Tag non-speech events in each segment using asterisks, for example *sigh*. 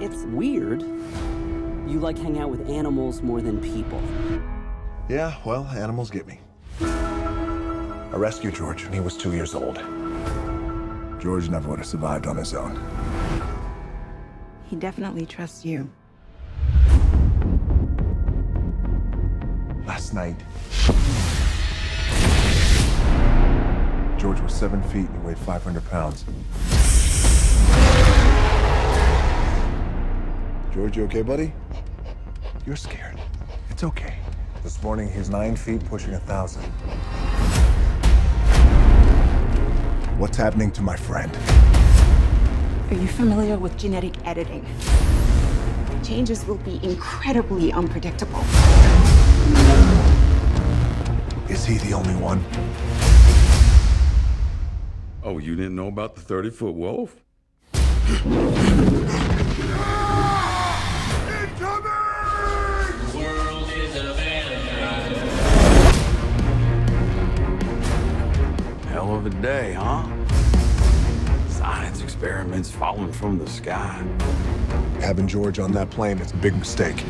It's weird. You like hang out with animals more than people. Yeah, well, animals get me. I rescued George when he was two years old. George never would have survived on his own. He definitely trusts you. Last night, George was seven feet and he weighed 500 pounds. George, you okay, buddy? You're scared. It's okay. This morning, he's nine feet, pushing a thousand. What's happening to my friend? Are you familiar with genetic editing? Changes will be incredibly unpredictable. Is he the only one? Oh, you didn't know about the 30 foot wolf? *laughs* of a day, huh? Science experiments falling from the sky. Having George on that plane is a big mistake.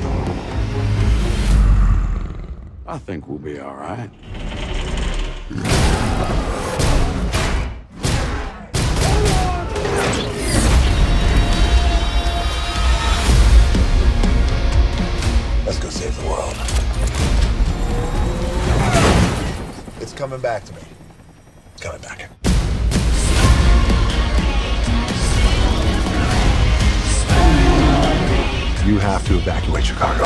I think we'll be all right. Let's go save the world. It's coming back to me. Coming back. You have to evacuate Chicago.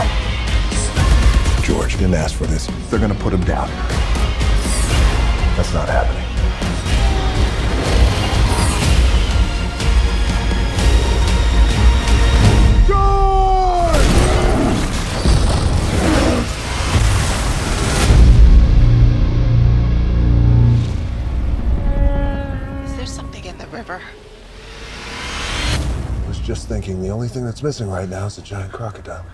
George didn't ask for this. They're gonna put him down. That's not happening. I was just thinking the only thing that's missing right now is a giant crocodile.